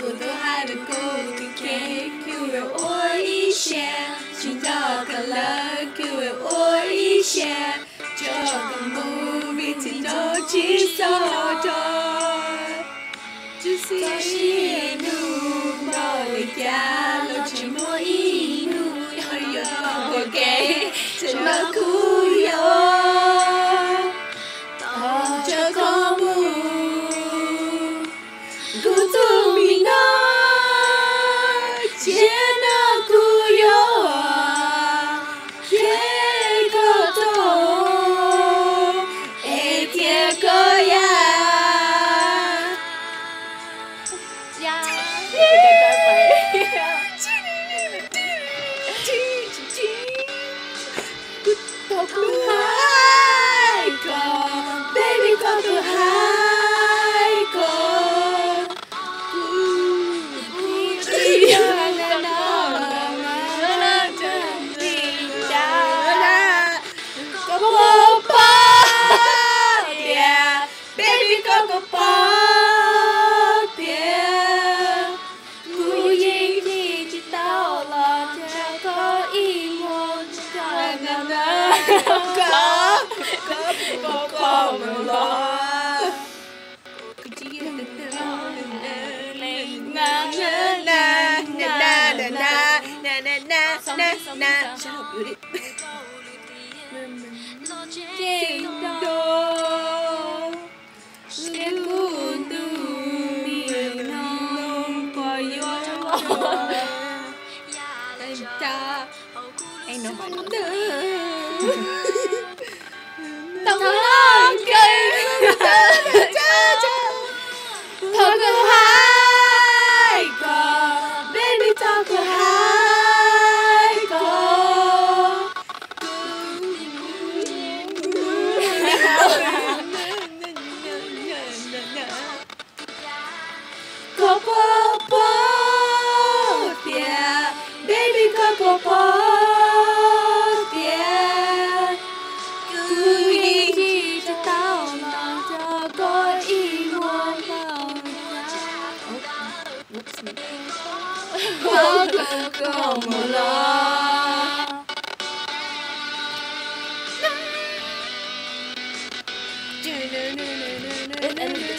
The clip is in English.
孤独还的孤独 Q 为我一些，寻找快乐 Q 为我一些，这个 movie 情都起手着，只是一路冇离家，路全部一路有有我给，真的苦 家，一起干杯，哈哈。Ain't nobody. tổng thống kinh thở cường hai cò baby thở cường hai cò Coco, baby, coco, Poco como la. Do, do, do, do, do, do, do.